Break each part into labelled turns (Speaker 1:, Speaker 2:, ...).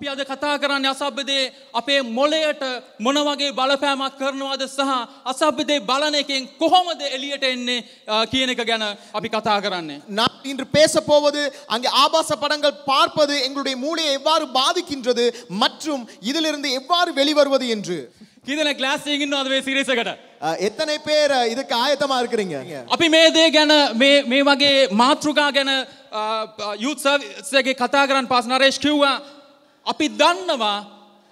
Speaker 1: අපි අද කතා කරන්න අසභ්‍යදේ අපේ මොලයට මොනවගේ බලපෑමක් කරනවාද සහ අසභ්‍යදේ බලන එකෙන් කොහොමද එලියට එන්නේ අ, කියන එක ගැන අපි කතා කරන්නේ.
Speaker 2: நான் இன்று பேச போவது அங்கே ஆபாச படங்கள் பார்ப்பது எங்களுடைய மூளையை எவ்வாறு பாதிக்கின்றது மற்றும் இதிலிருந்து எவ்வாறு வெளிவருவது என்று
Speaker 1: කිදන ගලාස්සියෙන් ඉන්නවාද වේ සිරිසකට.
Speaker 2: அஹ், எத்தனை பேர் அஹ், இதுக்கு ஆயத்தமா இருக்கிறீங்க
Speaker 1: අපි මේ දේ ගැන මේ- මේ වගේ මාතෘකා ගැන යුත්සගේ කතා කරන්න පස් නරේෂ් කිව්වා අපි දන්නවා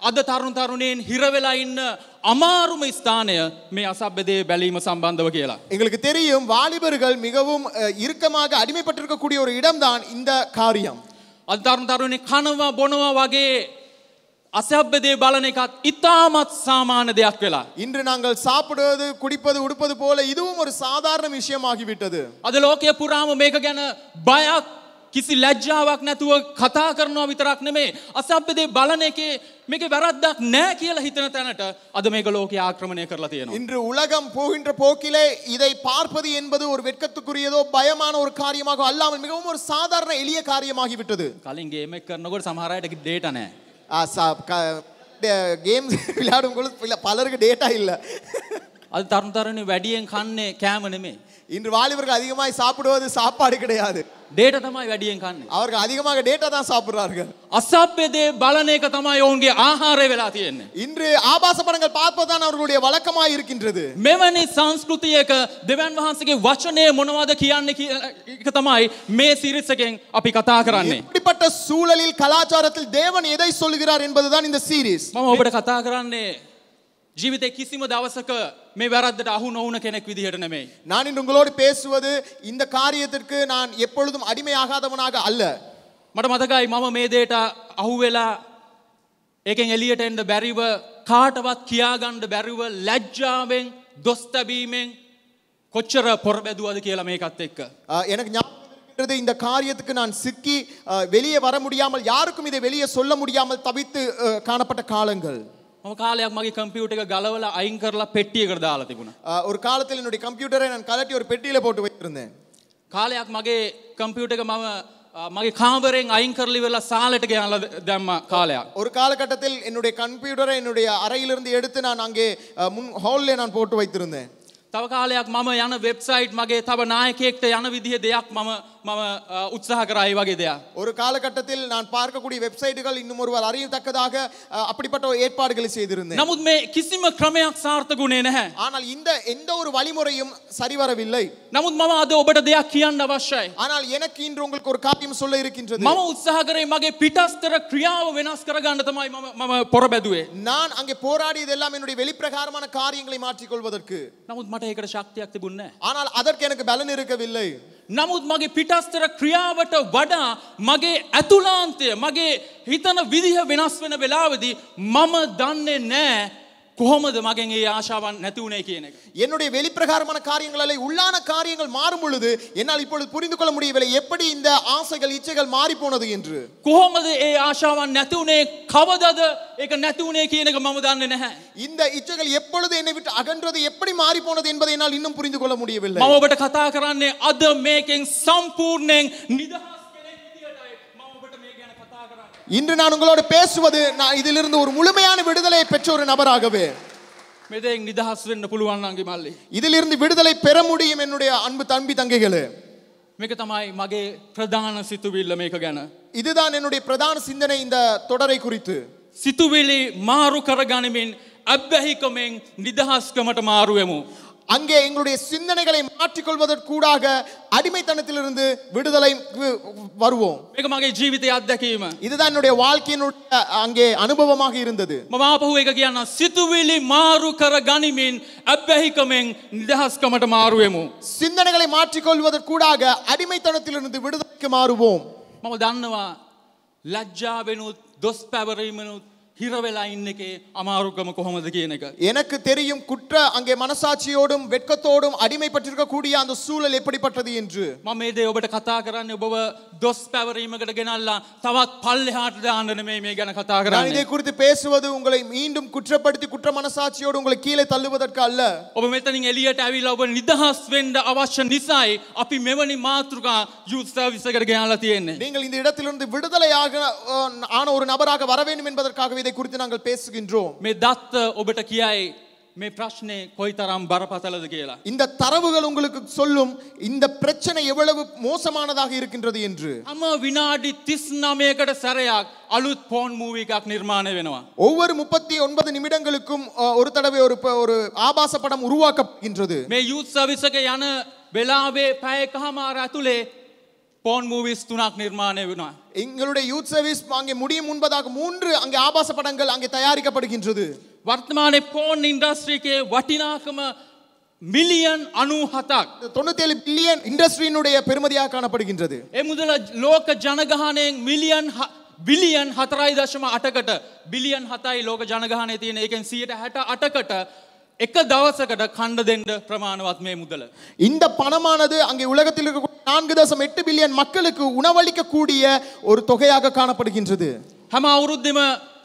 Speaker 1: අද තරුණ තරුණයෙන් හිරවෙලා ඉන්න අමාරුම ස්ථානය මේ අසභ්‍යදේ බැලීම සම්බන්ධව කියලා.
Speaker 2: எங்களுக்கு தெரியும் வாலிபர்கள் மிகவும் அஹ், இறுக்கமாக அடிமைப்பட்டிருக்கக்கூடிய ஒரு இடம்தான் இந்த காரியம்
Speaker 1: අද තරුණ තරුණේ කනවා බොනවා වගේ අසභ්‍යදේ බලන එකත් ඉතාමත් සාමාන්‍ය දෙයක් වෙලා.
Speaker 2: இன்று நாங்கள் சாப்பிடுவது குடிப்பது உடுப்பது போல இதுவும் ஒரு சாதாரண விஷயமாகிவிட்டது
Speaker 1: අද ලෝකය පුරාම මේක ගැන බයක් කිසි ලැජ්ජාවක් නැතුව කතා කරනවා විතරක් නෙමේ අසභ්‍යදේ බලන එකේ මේක වැරද්දක් නෑ කියලා හිතන තැනට අද මේක ලෝකය ආක්‍රමණය කරලා තියෙනවා.
Speaker 2: இன்று உலகம் போகின்ற போக்கிலே இதை பார்ப்பது என்பது ஒரு வெட்கத்துக்குரியதோ பயமான ஒரு காரியமாக அல்லாமல் மிகவும் ஒரு சாதாரண எளிய காரியமாகிவிட்டது
Speaker 1: කලින් ගේමක් කරනකොට සමහරයට ඩේට නෑ.
Speaker 2: கேம்ஸ் விளையாடும் பொழுது பில- பலருக்கு டேட்டா இல்ல
Speaker 1: අද තරුතරණ වැඩියෙන් කන්නේ කෑම නෙමේ.
Speaker 2: இன்று வாலிபர்கள் அதிகமாய் சாப்பிடுவது சாப்பாடு கிடையாது
Speaker 1: ඩේට තමයි වැඩියෙන් කන්නේ.
Speaker 2: அவர்கள் அதிகமாக டேட்டா தான் சாப்பிடுறார்கள்
Speaker 1: අසභ්‍යදේ බලන එක තමයි ඔවුන්ගේ ආහාරය වෙලා තියෙන්නේ.
Speaker 2: இன்று ஆபாச படங்கள் பார்ப்பதுதான் அவர்களுடைய வழக்கமாய் இருக்கின்றது
Speaker 1: මෙවැනි සංස්කෘතියක දෙවන් වහන්සගේ වචනය මොනවද කියන්න කිය- එක තමයි මේ සිරිත්සකෙන් අපි කතා කරන්නේ.
Speaker 2: இப்படிப்பட்ட சூழலில் கலாச்சாரத்தில் தேவன் எதை சொல்லுகிறார் என்பதுதான் இந்த சீரீஸ்
Speaker 1: මම ඔබට කතා කරන්නේ ජීවිතය කිසිම දවසක මේ වැරද්දට අහු නොවන කෙනෙක් විදිහට නෙමෙයි.
Speaker 2: நான் இன்று உங்களோடு பேசுவது இந்த காரியத்திற்கு நான் எப்பொழுதும் அடிமையாகாதவனாக அல்ல
Speaker 1: මට මතකයි මම මේ දේට අහුවෙලා ඒකෙන් එලියට එන්ඩ බැරිව කාටවත් කියාගණ්ඩ බැරිව ලැජ්ජාවෙන් දොස්තැබීමෙන් කොච්චර පොර බැදුවද කියලා මේකත් එක්ක.
Speaker 2: அஹ், எனக்கு ஞாபகம் இருக்கின்றது, இந்த காரியத்துக்கு நான் சிக்கி அஹ், வெளியே வர முடியாமல் யாருக்கும் இதை வெளியே சொல்ல முடியாமல் தவித்து அஹ், காணப்பட்ட காலங்கள்
Speaker 1: මම කාලයක් මගේ කම්පියුට එක ගලවල අයින් කරලා පෙට්ටියකට දාලා තිබුණ.
Speaker 2: அஹ், ஒரு காலத்தில் என்னுடைய கம்ப்யூட்டரை நான் கலட்டி ஒரு பெட்டியில போட்டு வைத்திருந்தேன்
Speaker 1: කාලයක් මගේ කම්පියුට එක මම අ, මගේ කාමරෙන් අයින් කරලි වෙලා සාලට යාල දැම්ම කාලයක්.
Speaker 2: ஒரு காலகட்டத்தில் என்னுடைய கம்ப்யூட்டரை என்னுடைய அறையிலிருந்து எடுத்து நான் அங்கே அஹ், முன் ஹால்லே நான் போட்டு வைத்திருந்தேன்
Speaker 1: තව කාලයක් මම යන වෙබ්සයිට් මගේ තව නායකෙක්ට යන විදිහ දෙයක් මම මම අ, උත්සාහ කරයි වගේ දෙයක්.
Speaker 2: ஒரு காலகட்டத்தில் நான் பார்க்கக்கூடிய வெப்சைட்டுகள் இன்னும் ஒருவர் அறியத்தக்கதாக அஹ், அப்படிப்பட்ட ஒரு ஏற்பாடுகளை செய்திருந்தேன்
Speaker 1: නමුත් මේ කිසිම ක්‍රමයක් සාර්ථකුණේ නැහැ.
Speaker 2: ஆனால் இந்த எந்த ஒரு வழிமுறையும் சரிவரவில்லை
Speaker 1: නමුත් මම අද ඔබට දෙයක් කියන්න අවශ්‍යයි.
Speaker 2: ஆனால் எனக்கு இன்று உங்களுக்கு ஒரு காரியம் சொல்ல இருக்கின்றது
Speaker 1: මම උත්සාහ කරේ මගේ පිටස්තර ක්‍රියාව වෙනස් කරගන්න තමයි මම මම පොර බැදුවේ.
Speaker 2: நான் அங்கே போராடியதெல்லாம் என்னுடைய வெளிப்பிரகாரமான காரியங்களை மாற்றிக் கொள்வதற்கு
Speaker 1: නමුත් මට ඒකට ශක්තියක් තිබුණේ නැහැ.
Speaker 2: ஆனால் அதற்கு எனக்கு பலன் இருக்கவில்லை
Speaker 1: නමුත් මගේ පිටස්තර ක්‍රියාවට වඩා මගේ ඇතුලාන්තය මගේ හිතන විදිහ වෙනස් වෙන වෙලාවදී මම දන්නේ නෑ කොහොමද මගෙන් ඒ ආශාවන් නැති වුණේ කියන එක.
Speaker 2: என்னுடைய வெளிப்பிரகாரமான காரியங்கள் அல்ல உள்ளான காரியங்கள் மாறும் பொழுது என்னால் இப்பொழுது புரிந்து கொள்ள முடியவில்லை எப்படி இந்த ஆசைகள் இச்சைகள் மாறி போனது என்று
Speaker 1: කොහොමද ඒ ආශාවන් නැති වුණේ කවදද ඒක නැති වුණේ කියන එක මම දන්නේ නැහැ.
Speaker 2: இந்த இச்சைகள் எப்பொழுது என்னை விட்டு அகன்றது எப்படி மாறி போனது என்பதை என்னால் இன்னும் புரிந்து கொள்ள முடியவில்லை
Speaker 1: මම ඔබට කතා කරන්නේ අද මේකෙන් සම්පූර්ණයෙන් නිදහස්
Speaker 2: இன்று நான் உங்களோடு பேசுவது நான் இதிலிருந்து ஒரு முழுமையான விடுதலை பெற்ற ஒரு நபராகவே
Speaker 1: මෙදෙක් නිදහස් වෙන්න පුළුවන් අන්ගේ මල්ලි.
Speaker 2: இதிலிருந்து விடுதலை பெற முடியும் என்னுடைய அன்பு தம்பி தங்கைகளே
Speaker 1: මේක තමයි මගේ ප්‍රධාන සිතුවිල්ල මේක ගැන.
Speaker 2: இதுதான் என்னுடைய பிரதான சிந்தனை இந்த தொடரை குறித்து
Speaker 1: සිතුවිලි මාරු කරගනිමින් අබ්බැහිකමෙන් නිදහස්කමට මාරුවමු.
Speaker 2: அங்கே எங்களுடைய சிந்தனைகளை மாற்றிக்கொள்வதற்கூடாக அடிமைத்தனத்திலிருந்து விடுதலை வருவோம்
Speaker 1: මේක මගේ ජීවිතය අත්දැකීම.
Speaker 2: இதுதான் என்னுடைய வாழ்க்கையினுடைய அங்கே அனுபவமாக இருந்தது
Speaker 1: මම ආපහු එක කියන්න සිතුවිලි මාරු කර ගනිමින් අබ්බැහිකමෙන් නිදහස්කමට මාරුවමු.
Speaker 2: சிந்தனைகளை மாற்றிக்கொள்வதற்கூடாக அடிமைத்தனத்திலிருந்து விடுதலைக்கு மாறுவோம்
Speaker 1: මම දන්නවා ලජ්ජාවෙනුත් දොස් පැවරීමනුත් හිරවෙලා ඉන්න එකේ අමාරුකම කොහොමද කියන එක.
Speaker 2: எனக்கு தெரியும் குற்ற அங்கே மனசாட்சியோடும் வெட்கத்தோடும் அடிமைப்பட்டிருக்கக்கூடிய அந்த சூழல் எப்படிப்பட்டது என்று
Speaker 1: මම මේ දේ ඔබට කතා කරන්න ඔබව දොස් පැවරීමකට ගෙනල්ලා තවත් පල්ලෙහාට දාන්න නෙමෙයි මේ ගැන කතා
Speaker 2: நான்
Speaker 1: කරන්නේ.
Speaker 2: இதை குறித்து பேசுவது உங்களை மீண்டும் குற்றப்படுத்தி குற்ற மனசாட்சியோடு உங்களை கீழே தள்ளுவதற்கு அல்ல
Speaker 1: ඔබ මෙතනින් එලියට ඇවිල්ලා ඔබ නිදහස් වෙන්න අවශ්‍ය නිසායි අපි මෙවැනි මාතෘකා යුත් සර්විස් එකට ගෙනල්ලා තියෙන්නේ.
Speaker 2: நீங்கள் இந்த இடத்திலிருந்து விடுதலையாக அஹ், ஆன ஒரு நபராக வர வேண்டும் என்பதற்காகவே இதை குறித்து நாங்கள் பேசுகின்றோம்
Speaker 1: මේ දත්ත ඔබට කියයි මේ ප්‍රශ්නේ කොයිතරම් බරපතලද කියලා.
Speaker 2: இந்த தரவுகள் உங்களுக்கு சொல்லும் இந்த பிரச்சனை எவ்வளவு மோசமானதாக இருக்கின்றது என்று
Speaker 1: හැම විනාඩි 39කට සැරයක් අලුත් පෝන් මූවී එකක් නිර්මාණය වෙනවා.
Speaker 2: ஒவ்வொரு முப்பத்தி ஒன்பது நிமிடங்களுக்கும் அஹ், ஒரு தடவை ஒரு ப- ஒரு ஆபாச படம் உருவாக்கப்படுகின்றது
Speaker 1: මේ යුත් සර්විස් එක යන වෙලාවේ පැය එකහමාර ඇතුලේ පෝන් මූවිස් තුනක් නිර්මාණය වෙනවා.
Speaker 2: எங்களுடைய யூத் சர்வீஸ் அங்கே முடியும் முன்பதாக மூன்று அங்கே ஆபாச படங்கள் அங்கே தயாரிக்கப்படுகின்றது
Speaker 1: වර්තමානයේ පෝන් ඉන්ඩස්ට්‍රීකේ වටිනාකම මිලියන් අනු හතක්.
Speaker 2: தொண்ணூத்தி ஏழு பில்லியன் இண்டஸ்ட்ரியினுடைய பெருமதியாக காணப்படுகின்றது
Speaker 1: ඒ මුදල ලෝක ජනගහනයෙන් මිලියන් බිලියන් හතරයි දශම අටකට බිලියන් හතයි ලෝක ජනගහනය තියෙන එකෙන් සියට හැට අටකට එක දවසකට කණ්ඩ දෙන්ඩ ප්‍රමාණවත් මේ මුදල.
Speaker 2: இந்த பணமானது அங்கே உலகத்தில் இருக்கக்கூடிய நான்கு தசம் எட்டு பில்லியன் மக்களுக்கு உணவளிக்கக்கூடிய ஒரு தொகையாக காணப்படுகின்றது
Speaker 1: හැම අවුරුද්ධම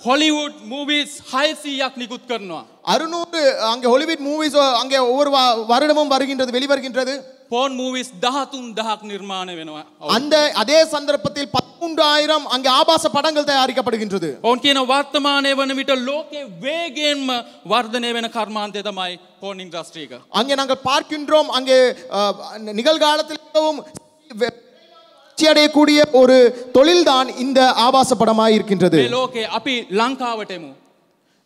Speaker 1: හොලිවුඩ් මූවිස් හයසීයක් නිකුත් කරනවා.
Speaker 2: அறுநூறு அங்கே ஹாலிவுட் மூவிஸ் அங்கே ஒவ்வொரு வா- வருடமும் வருகின்றது வெளிவருகின்றது
Speaker 1: පෝන් මූවිස් දහතුන් දහක් නිර්මාණය වෙනවා.
Speaker 2: அந்த அதே சந்தர்ப்பத்தில் பதிமூன்றாயிரம் அங்கே ஆபாச படங்கள் தயாரிக்கப்படுகின்றது
Speaker 1: ඔවන් කියන වර්තමානය වන විට ලෝකෙ වේගෙන්ම වර්ධනය වෙන කර්මාන්තය තමයි පෝන් ඉන්ද්‍රස්ට්‍රීක.
Speaker 2: அங்கே நாங்கள் பார்க்கின்றோம் அங்கே அஹ், நிகழ்காலத்தில் மிகவும் வளர்ச்சி அடையக்கூடிய ஒரு தொழில்தான் இந்த ஆபாச படமாய் இருக்கின்றது
Speaker 1: මේ ලෝකේ අපි ලංකාවටෙමු.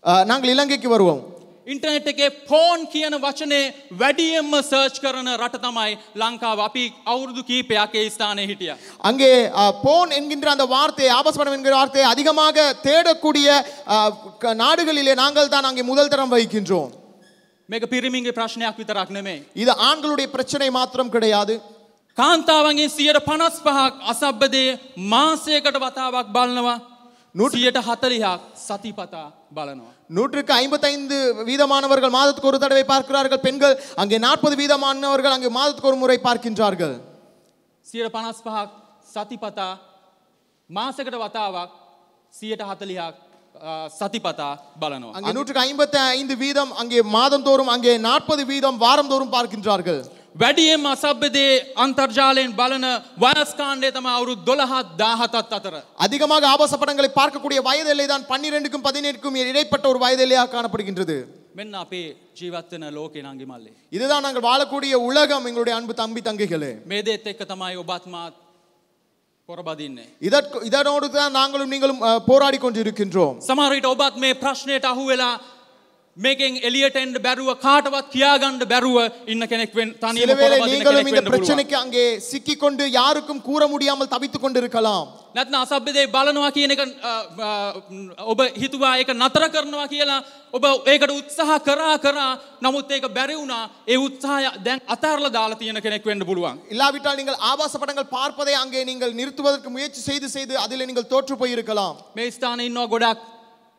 Speaker 2: அஹ், நாங்கள் இலங்கைக்கு வருவோம்
Speaker 1: ඉන්ටර්නෙට් එකේ ෆෝන් කියන වචනේ වැඩියෙන්ම සර්ච් කරන රට තමයි ලංකාව අපි අවුරුදු කීපයක් ඒ ස්ථානයේ හිටියා.
Speaker 2: அங்கே அஹ், போன் என்கின்ற அந்த வார்த்தை ஆபாச படம் என்கிற வார்த்தையை அதிகமாக தேடக்கூடிய அஹ், க- நாடுகளிலே நாங்கள் தான் அங்கே முதல் தரம் வகிக்கின்றோம்
Speaker 1: මේක පිරිමින්ගේ ප්‍රශ්නයක් විතරක් නෙමෙයි.
Speaker 2: இது ஆண்களுடைய பிரச்சனை மாத்திரம் கிடையாது
Speaker 1: කාන්තාවන්ගේ සියයට පනස් පහක් අසබ්බදේ මාසයකට වතාවක් බලනවා සියයට හතලිහක් සතිපතා බලනවා.
Speaker 2: நூற்றுக்கு ஐம்பத்தைந்து வீதமானவர்கள் மாதத்துக்கு ஒரு தடவை பார்க்கிறார்கள் பெண்கள் அங்கே நாற்பது வீதமானவர்கள் அங்கே மாதத்துக்கு ஒரு முறை பார்க்கின்றார்கள்
Speaker 1: සියයට පනස් පහක් සතිපතා මාසකට වතාවක් සියයට හතලිහක් සතිපතා බලනවා.
Speaker 2: அங்கே நூற்றுக்கு ஐம்பத்தி ஐந்து வீதம் அங்கே மாதந்தோறும் அங்கே நாற்பது வீதம் வாரந்தோறும் பார்க்கின்றார்கள்
Speaker 1: වැඩියෙන් අසබ්බදේ අන්තර්ජාලයෙන් බලන වයස්කාණ්ඩේ තම අවුරුදු දොළහත් දාහතත් අතර.
Speaker 2: அதிகமாக ஆபாச படங்களை பார்க்கக்கூடிய வயது எல்லை தான் பன்னிரெண்டுக்கும் பதினேழுக்கும் இடைப்பட்ட ஒரு வயது எல்லையாக காணப்படுகின்றது
Speaker 1: මෙන්න අපේ ජීවත්වන ලෝකේ නංගි මල්ලේ.
Speaker 2: இதுதான் நாங்கள் வாழக்கூடிய உலகம் எங்களுடைய அன்பு தம்பி தங்கைகளே
Speaker 1: මේ දේත් එක්ක තමයි ඔබත්මාත් පොරබදින්නේ.
Speaker 2: இதற்கு இதனோடு தான் நாங்களும் நீங்களும் அஹ், போராடி கொண்டிருக்கின்றோம்
Speaker 1: සමහරවිට ඔබත් මේ ප්‍රශ්නයට අහු වෙලා මේකෙන් එලියට එන්ඩ බැරුව කාටවත් කියාගණ්ඩ බැරුව ඉන්න කෙනෙක් වෙන් තනියම
Speaker 2: சிலவேளை
Speaker 1: පොරබදින
Speaker 2: நீங்களும்
Speaker 1: කෙනෙක්
Speaker 2: இந்த
Speaker 1: වෙන්න පුළුවන්.
Speaker 2: பிரச்சனைக்கு அங்கே சிக்கிக்கொண்டு யாருக்கும் கூற முடியாமல் தவித்துக் கொண்டிருக்கலாம்
Speaker 1: නැත්න අසබ්බදේ බලනවා කියන එක අ, අ, ඔබ හිතුවා ඒක නතර කරනවා කියලා ඔබ ඒකට උත්සාහ කරා කරා නමුත් ඒක බැරි වුණා ඒ උත්සාහය දැන් අතාරල දාලා තියෙන කෙනෙක් වෙන්න පුළුවන්.
Speaker 2: இல்லாவிட்டால் நீங்கள் ஆபாச படங்கள் பார்ப்பதை அங்கே நீங்கள் நிறுத்துவதற்கு முயற்சி செய்து செய்து அதில் நீங்கள் தோற்று போயிருக்கலாம்
Speaker 1: මේ ස්ථාන ඉන්නවා ගොඩක්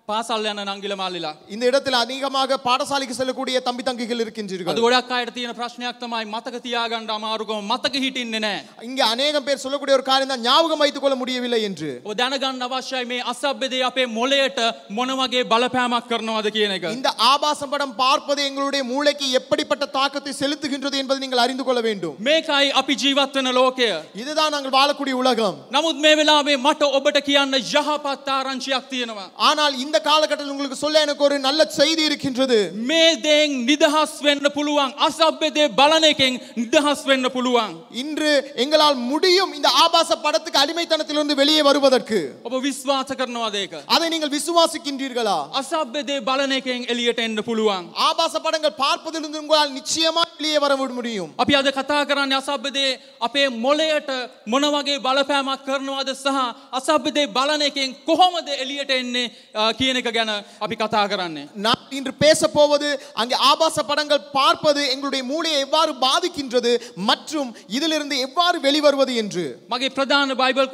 Speaker 1: පාසල් යන නංගිල මල්ලිලා.
Speaker 2: இந்த இடத்தில் அதிகமாக பாடசாலைக்கு செல்லக்கூடிய தம்பி தங்கைகள்
Speaker 1: අද
Speaker 2: இருக்கின்றீர்கள்
Speaker 1: ගොඩක් අයට තියෙන ප්‍රශ්නයක් තමයි මතක තියාගන්න අමාරුකම මතක හිටින්නේ නෑ.
Speaker 2: இங்கே அநேகம் பேர் சொல்லக்கூடிய ஒரு காரியம் தான் ஞாபகம் வைத்துக் கொள்ள முடியவில்லை என்று
Speaker 1: ඔබ දැනගන්න අවශ්‍යයි මේ අසබ්බදේ අපේ මොලයට මොනවගේ බලපෑමක් කරනවද කියන එක.
Speaker 2: இந்த ஆபாச படம் பார்ப்பது எங்களுடைய மூளைக்கு எப்படிப்பட்ட தாக்கத்தை செலுத்துகின்றது என்பதை நீங்கள் அறிந்து கொள்ள வேண்டும்
Speaker 1: මේකයි අපි ජීවත් වෙන ලෝකය.
Speaker 2: இதுதான் நாங்கள் வாழக்கூடிய உலகம்
Speaker 1: නමුත් මේ වෙලාවේ මට ඔබට කියන්න යහපත් ආරංචියක් තියෙනවා.
Speaker 2: ஆனால் இந்த காலகட்டத்தில் உங்களுக்கு சொல்ல எனக்கு ஒரு நல்ல செய்தி இருக்கின்றது
Speaker 1: මේ දෙෙන් නිදහස් වෙන්න පුළුවන් අසබ්බදේ බලන එකෙන් නිදහස් වෙන්න පුළුවන්.
Speaker 2: இன்று எங்களால் முடியும் இந்த ஆபாச படத்துக்கு அடிமைத்தனத்திலிருந்து வெளியே வருவதற்கு
Speaker 1: ඔබ විශ්වාස කරනවාද ඒක.
Speaker 2: அதை நீங்கள் விசுவாசிக்கின்றீர்களா
Speaker 1: අසබ්බදේ බලන එකෙන් එලියට එන්න පුළුවන්.
Speaker 2: ஆபாச படங்கள் பார்ப்பதிலிருந்து உங்களால் நிச்சயமா வெளியே வர முடியும்
Speaker 1: අපි අද කතා කරන්න අසභ්‍යදේ අපේ මොලයට මොනවගේ බලපෑමක් කරනවාද සහ අසභ්‍යදේ බලන එකෙන් කොහොමද එලියට එන්නේ අ, කියන එක ගැන අපි කතා කරන්නේ.
Speaker 2: நான் இன்று பேச போவது அங்கே ஆபாச படங்கள் பார்ப்பது எங்களுடைய மூளையை எவ்வாறு பாதிக்கின்றது மற்றும் இதிலிருந்து எவ்வாறு வெளிவருவது என்று
Speaker 1: මගේ ප්‍රධාන බයිබල්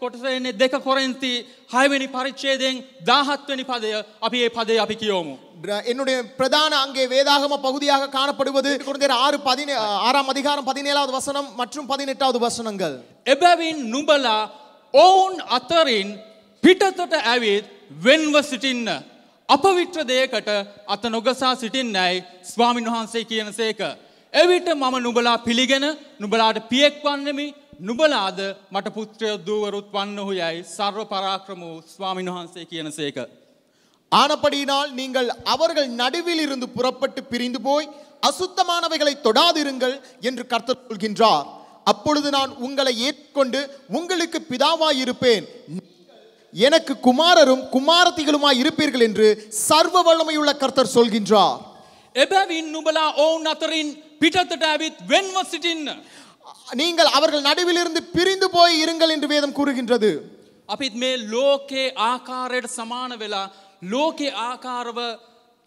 Speaker 1: කොටස එන්නේ දෙක කොරන්ති හයවැනි පරිච්චේදයෙන් දාහත්වනි පදය අපි ඒ පදේ අපි කියෝමු.
Speaker 2: ர- என்னுடைய பிரதான அங்கே வேதாகம பகுதியாக காணப்படுவது குழந்தையர் ஆறு பதினே ஆறாம் அதிகாரம் பதினேழாவது வசனம் மற்றும் பதினெட்டாவது வசனங்கள்
Speaker 1: එබැවින් නුබලා ඔවුන් අතරින් පිටතට ඇවිත් වෙන්ව සිටින්න. අපවිට්‍ර දෙයකට අත නොගසා සිටින්නයි ස්වාමින් වහන්සේ කියන සේක. එවිට මම නුබලා පිළිගෙන නුබලාට පියෙක් වන්නෙමි නුබලාද මට පුත්‍රය දූවරුත් වන්නහු යයි සර්ව පරාක්‍රම වූ ස්වාමින් වහන්සේ කියන සේක.
Speaker 2: ஆனபடியினால் நீங்கள் அவர்கள் நடுவில் இருந்து புறப்பட்டு பிரிந்து போய் அசுத்தமானவைகளை தொடாதிருங்கள் என்று கர்த்தர் சொல்கின்றார் அப்பொழுது நான் உங்களை ஏற்றுக்கொண்டு உங்களுக்கு பிதாவாய் இருப்பேன் நீங்கள் எனக்கு குமாரரும் குமாரத்திகளுமாய் இருப்பீர்கள் என்று சர்வ வல்லமையுள்ள கர்த்தர் சொல்கின்றார்
Speaker 1: එබැවින් නුබලා ඔවුන් අතරින් පිටතට ඇවිත් වෙන්ව සිටින්න.
Speaker 2: நீங்கள் அவர்கள் நடுவிலிருந்து பிரிந்து போய் இருங்கள் என்று வேதம் கூறுகின்றது
Speaker 1: අපිත් මේ ලෝකයේ ආකාරයට සමාන වෙලා ලෝකේ ආකාරව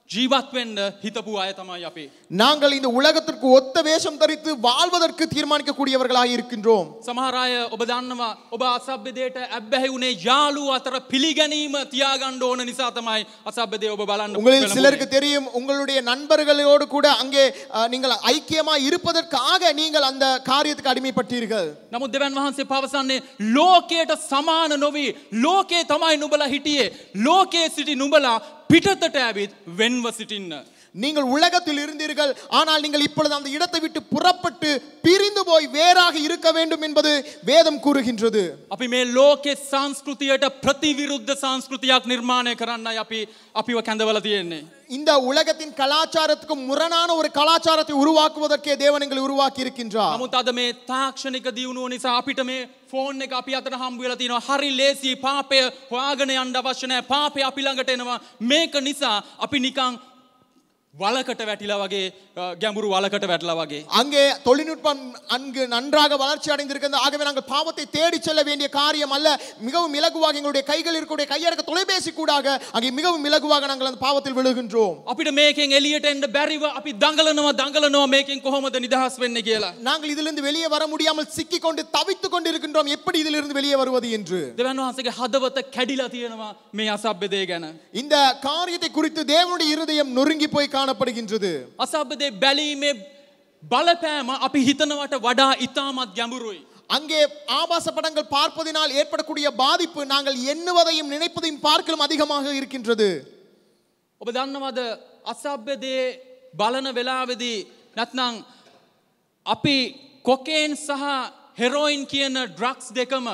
Speaker 1: ජීවත්වෙන්න හිතපු අය තමයි අපේ.
Speaker 2: நாங்கள் இந்த உலகத்திற்கு ஒத்த வேஷம் தரித்து வாழ்வதற்கு தீர்மானிக்கக்கூடியவர்களாக இருக்கின்றோம்
Speaker 1: සමහරය ඔබ දන්නවා ඔබ අසභ්‍යදයට ඇබ්බැහි වුණේ යාලු අතර පිළිගැනීම තියාගණ්ඩ ඕන නිසා තමයි අසභ්‍යදය ඔබ බලන්න
Speaker 2: உங்களில் சிலருக்கு தெரியும் உங்களுடைய நண்பர்களோடு கூட அங்கே அஹ், நீங்கள் ஐக்கியமாய் இருப்பதற்காக நீங்கள் அந்த காரியத்துக்கு அடிமைப்பட்டீர்கள்
Speaker 1: නමුත් දෙවන් වහන්සේ පවසන්නේ ලෝකයට සමාන නොවී ලෝකයේ තමයි නුබල හිටියේ ලෝකයේ සිටි නුබලා පිටතට ඇවිත් වෙන්ව සිටින්න.
Speaker 2: நீங்கள் உலகத்தில் இருந்தீர்கள் ஆனால் நீங்கள் இப்பொழுது அந்த இடத்தை விட்டு புறப்பட்டு பிரிந்து போய் வேறாக இருக்க வேண்டும் என்பது வேதம் கூறுகின்றது
Speaker 1: අපි මේ ලෝකෙ සංස්කෘතියට ප්‍රතිවිරුද්ධ සංස්කෘතියක් නිර්මාණය කරන්නයි අපි අපිව කැඳවල තියෙන්නේ.
Speaker 2: இந்த உலகத்தின் கலாச்சாரத்துக்கு முரணான ஒரு கலாச்சாரத்தை உருவாக்குவதற்கே தேவன் எங்களை உருவாக்கி இருக்கின்றார்
Speaker 1: නමුත් අද මේ තාක්ෂණික දියුණුව නිසා අපිට මේ ෆෝන් එක අපි අතට හම්බ වෙලා තියෙනවා හරි ලේසි පාපය හොයාගෙන යන්න අවශ්‍ය නැහැ පාපය අපි ළඟට එනවා මේක නිසා අපි නිකන් වලකට වැටිලා වගේ අ, ගැඹුරු වලකට වැටලා වගේ
Speaker 2: அங்கே தொழில்நுட்பம் அங்கு நன்றாக வளர்ச்சி அடைந்திருக்கிறது ஆகவே நாங்கள் பாவத்தை தேடி செல்ல வேண்டிய காரியம் அல்ல மிகவும் இலகுவாக எங்களுடைய கைகள் இருக்கக்கூடிய கையடக்க தொலைபேசி கூடாக அங்கே மிகவும் இலகுவாக நாங்கள் அந்த பாவத்தில் விழுகின்றோம்
Speaker 1: අපිට මේකෙන් එලියට එන්න බැරිව අපි දඟලනවා දඟලනවා මේකෙන් කොහොමද නිදහස් වෙන්නේ කියලා
Speaker 2: நாங்கள் இதிலிருந்து வெளியே வர முடியாமல் சிக்கிக் கொண்டு தவித்துக் கொண்டு இருக்கின்றோம் எப்படி இதிலிருந்து வெளியே வருவது என்று
Speaker 1: දෙවන් වහන්සේගේ හදවත කැඩිලා තියෙනවා මේ අසභ්‍යදේ ගැන
Speaker 2: இந்த காரியத்தை குறித்து தேவனுடைய இருதயம் நொறுங்கி போய் காணப்படுகின்றது
Speaker 1: අසභ්‍යදේ බැලීමේ බලපෑම අපි හිතනවට වඩා ඉතාමත් ගැඹුරුයි
Speaker 2: அங்கே ஆபாச படங்கள் பார்ப்பதினால் ஏற்படக்கூடிய பாதிப்பு நாங்கள் எண்ணுவதையும் நினைப்பதையும் பார்க்கலும் அதிகமாக இருக்கின்றது
Speaker 1: ඔබ දන්නවද අසභ්‍යදේ බලන වෙලාවෙදී නැත්නං අපි කොකේන් සහ හෙරෝයින් කියන ඩ්‍රක්ස් දෙකම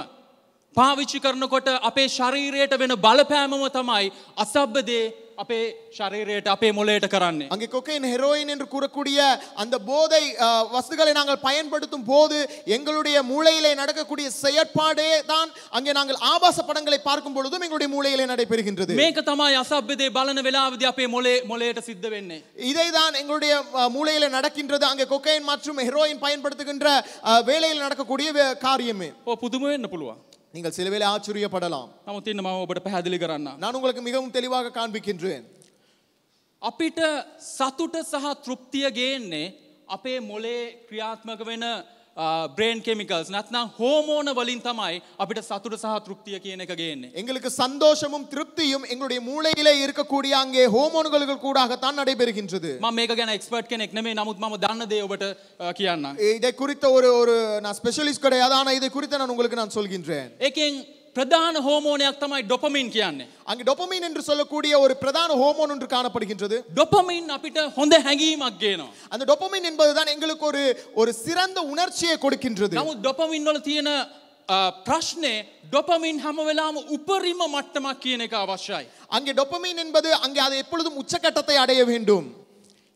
Speaker 1: පාවිච්චි කරනකොට අපේ ශරීරයට වෙන බලපෑමම තමයි අසභ්‍යදේ අපේ ශරීරයට අපේ මොලේට කරන්නේ.
Speaker 2: அங்கே கொக்கைன் ஹெரோயின் என்று கூறக்கூடிய அந்த போதை அஹ், வஸ்துகளை நாங்கள் பயன்படுத்தும் போது எங்களுடைய மூளையிலே நடக்கக்கூடிய செயற்பாடே தான் அங்கே நாங்கள் ஆபாச படங்களை பார்க்கும் பொழுதும் எங்களுடைய மூளையிலே நடைபெறுகின்றது
Speaker 1: මේක තමයි අසභ්‍යදේ බලන වෙලාවදී අපේ මොලේ මොලේට සිද්ධ වෙන්නේ.
Speaker 2: இதை தான் எங்களுடைய அஹ், மூளையிலே நடக்கின்றது அங்கே கொக்கைன் மற்றும் ஹெரோயின் பயன்படுத்துகின்ற அஹ், வேலையில் நடக்கக்கூடிய வே- காரியமே
Speaker 1: ඕ පුදුම වෙන්න පුළුවන්.
Speaker 2: நீங்கள் சில வேளை ஆச்சரியப்படலாம்
Speaker 1: නමුත් ඉන්න මම ඔබට පැහැදිලි කරන්න.
Speaker 2: நான் உங்களுக்கு மிகவும் தெளிவாக காண்பிக்கின்றேன்
Speaker 1: අපිට සතුට සහ තෘප්තිය ගේන්නේ අපේ මොලේ ක්‍රියාත්මක වෙන බ්‍රේන් කෙමිකල්ස් නැත්නම් හෝමෝන වලින් තමයි අපිට සතුට සහ තෘප්තිය කියන එක ගේන්නේ.
Speaker 2: எங்களுக்கு சந்தோஷமும் திருப்தியும் எங்களுடைய மூளையிலே இருக்கக்கூடிய அங்கே ஹோமோன்கள் கூடாகத்தான் நடைபெறுகின்றது
Speaker 1: මම මේක ගැන එක්ස්පර්ට් කෙනෙක් නෙමෙයි නමුත් මම දන්න දේ ඔබට අ, කියන්න.
Speaker 2: இதை குறித்த ஒரு ஒரு நான் ஸ்பெஷலிஸ்ட் கிடையாது ஆனா இதை குறித்து நான் உங்களுக்கு நான் சொல்கின்றேன்
Speaker 1: ඒකෙන් ප්‍රධාන හෝමෝනයක් තමයි ඩොපමින් කියන්නේ.
Speaker 2: அங்கே டொபமைன் என்று சொல்லக்கூடிய ஒரு பிரதான ஹோமோன் ஒன்று காணப்படுகின்றது
Speaker 1: ඩොපමින් අපිට හොඳ හැඟීමක් ගේනවා.
Speaker 2: அந்த டொபமைன் என்பதுதான் எங்களுக்கு ஒரு ஒரு சிறந்த உணர்ச்சியை கொடுக்கின்றது
Speaker 1: නමුත් ඩොපමින් වල තියෙන අ, ප්‍රශ්නය ඩොපමින් හැම වෙලාම උපරිම මට්ටමක් කියන එක අවශ්‍යයි.
Speaker 2: அங்கே டொபமைன் என்பது அங்கே அது எப்பொழுதும் உச்சக்கட்டத்தை அடைய வேண்டும்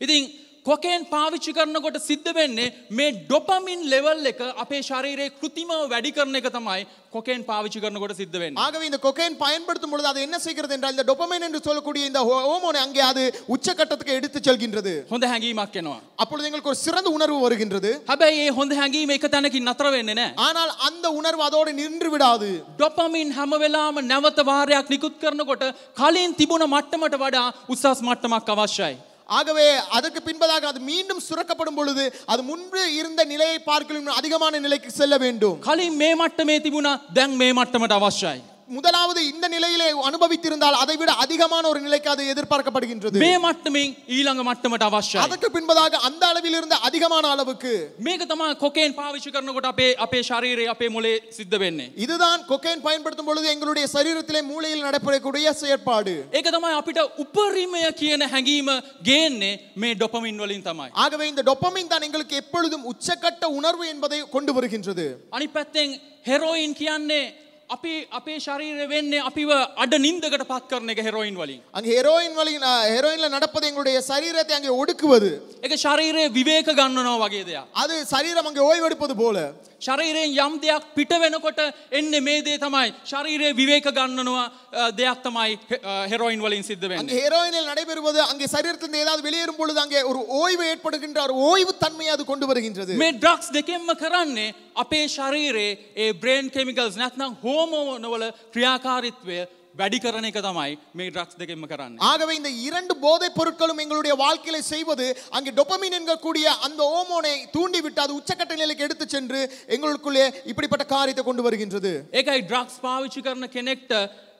Speaker 1: ඉතින් කොකෙන් පාවිච්චි කරනකොට සිද්ධ වෙන්නේ මේ ඩොපමින් ලෙවල් එක අපේ ශරීරයේ කෘතිමව වැඩි කරන එක තමයි කොකෙන් පාවිච්චි කරනකොට සිද්ධ වෙන්නේ.
Speaker 2: ஆகவே இந்த கொக்கைன் பயன்படுத்தும் பொழுது அது என்ன செய்கிறது என்றால் இந்த டொபமைன் என்று சொல்லக்கூடிய இந்த ஹோ- ஹோமோனை அங்கே அது உச்சக்கட்டத்துக்கு எடுத்து செல்கின்றது
Speaker 1: හොඳ හැඟීමක් එනවා.
Speaker 2: அப்பொழுது எங்களுக்கு ஒரு சிறந்த உணர்வு வருகின்றது
Speaker 1: හැබැයි ඒ හොඳ හැඟීම එක තැනකින් නතර වෙන්නේ නෑ.
Speaker 2: ஆனால் அந்த உணர்வு அதோடு நின்று விடாது
Speaker 1: ඩොපමින් හැම වෙලාම නැවත වාරයක් නිකුත් කරනකොට කලින් තිබුණ මට්ටමට වඩා උසස් මට්ටමක් අවශ්‍යයි.
Speaker 2: ஆகவே அதற்கு பின்பதாக அது மீண்டும் சுரக்கப்படும் பொழுது அது முன்பு இருந்த நிலையை பார்க்கலும் அதிகமான நிலைக்கு செல்ல வேண்டும்
Speaker 1: කලින් මේ මට්ටමේ තිබුණා දැන් මේ මට්ටමට අවශ්‍යයි.
Speaker 2: முதலாவது இந்த நிலையிலே அனுபவித்திருந்தால் அதை விட அதிகமான ஒரு நிலைக்கு அது எதிர்பார்க்கப்படுகின்றது
Speaker 1: මේ මට්ටමින් ඊළඟ මට්ටමට අවශ්‍යයි.
Speaker 2: அதற்கு பின்பதாக அந்த அளவில் இருந்த அதிகமான அளவுக்கு
Speaker 1: මේක තමා කොකෙන් පාවිච්චි කරනකොට අපේ අපේ ශරීරයේ අපේ මොලේ සිද්ධ වෙන්නේ.
Speaker 2: இதுதான் கொக்கைன் பயன்படுத்தும் பொழுது எங்களுடைய சரீரத்திலே மூளையில் நடைபெறக்கூடிய செயற்பாடு
Speaker 1: ඒක තමයි අපිට උපරිමය කියන හැඟීම ගේන්නේ මේ ඩොපමින් වලින් තමයි.
Speaker 2: ஆகவே இந்த டொப்பமின் தான் எங்களுக்கு எப்பொழுதும் உச்சக்கட்ட உணர்வு என்பதை கொண்டு வருகின்றது
Speaker 1: අනි පැත්තෙන් හෙරෝයින් කියන්නේ අපි අපේ ශරීරය වෙන්නේ අපිව අඩ නින්දකට පත් කරන එක හෙරෝයින් වලින්.
Speaker 2: அங்கே ஹெரோயின் வழி ஹெரோயின்ல நடப்பது எங்களுடைய சரீரத்தை அங்கே ஒடுக்குவது
Speaker 1: එක ශරීරයේ විවේක ගන්නනවා වගේ දෙයක්.
Speaker 2: அது சரீரம் அங்கே ஓய்வெடுப்பது போல
Speaker 1: ශරීරයෙන් යම් දෙයක් පිට වෙනකොට එන්නේ මේ දේ තමයි ශරීරයේ විවේක ගන්නනවා අ, දෙයක් තමයි හෙ- අ, හෙරෝයින් වලින් සිද්ධ
Speaker 2: அங்கே
Speaker 1: වෙන්නේ.
Speaker 2: ஹெரோயினில் நடைபெறுவது அங்கே சரீரத்திலிருந்து ஏதாவது வெளியேறும் பொழுது அங்கே ஒரு ஓய்வு ஏற்படுகின்ற ஒரு ஓய்வு தன்மையை அது கொண்டு வருகின்றது
Speaker 1: මේ ඩ්‍රක්ස් දෙකෙන්ම කරන්නේ අපේ ශරීරයේ ඒ බ්‍රේන් කෙමිකල්ස් නැත්නම් හෝමෝනවල ක්‍රියාකාරිත්වය වැඩි කරන එක තමයි මේ ඩ්‍රක්ස් දෙකෙන්ම කරන්නේ.
Speaker 2: ஆகவே இந்த இரண்டு போதைப் பொருட்களும் எங்களுடைய வாழ்க்கையில செய்வது அங்கே டொபமின் என்கக்கூடிய அந்த ஓமோனை தூண்டிவிட்டு அது உச்சக்கட்ட நிலைக்கு எடுத்து சென்று எங்களுக்குள்ளே இப்படிப்பட்ட காரியத்தை கொண்டு வருகின்றது
Speaker 1: ඒකයි ඩ්‍රක්ස් පාවිච්චි කරන කෙනෙක්ට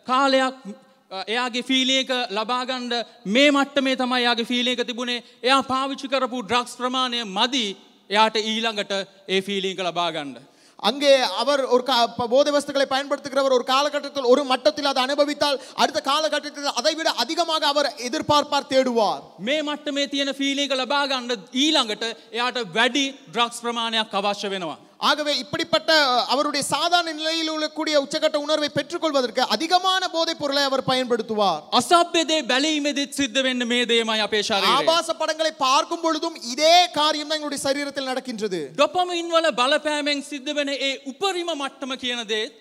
Speaker 1: කාලයක් අ, එයාගේ ෆීලියක ලබාගණ්ඩ මේ මට්ටමේ තමයි යාගේ ෆීලියක තිබුණේ එයා පාවිච්චි කරපු ඩ්‍රක්ස් ප්‍රමාණය මදි එයාට ඊළඟට ඒ ෆීලියක ලබාගණ්ඩ.
Speaker 2: அங்கே அவர் ஒரு கா- ப- போதை வஸ்துக்களை பயன்படுத்துகிறவர் ஒரு காலகட்டத்தில் ஒரு மட்டத்தில் அதை அனுபவித்தால் அடுத்த காலகட்டத்தில் அதை விட அதிகமாக அவர் எதிர்பார்ப்பார் தேடுவார்
Speaker 1: මේ මට්ටමේ තියෙන ෆීලියක ලබාගණ්ඩ ඊළඟට එයාට වැඩි ඩ්‍රක්ස් ප්‍රමාණයක් අවශ්‍ය වෙනවා.
Speaker 2: ஆகவே இப்படிப்பட்ட அஹ், அவருடைய சாதாரண நிலையில் உள்ளக்கூடிய உச்சக்கட்ட உணர்வை பெற்றுக்கொள்வதற்கு அதிகமான போதைப் பொருளை அவர் பயன்படுத்துவார்
Speaker 1: අසභ්‍යදේ බැලීමෙදිත් සිද්ධ වෙන්න මේ දේමයි අපේ ශරීරයේ.
Speaker 2: ஆபாச படங்களை பார்க்கும் பொழுதும் இதே காரியம் தான் எங்களுடைய சரீரத்தில் நடக்கின்றது
Speaker 1: ඩොපමින් වල බලපෑමෙන් සිද්ධ වෙන ඒ උපරිම මට්ටම කියන දේත්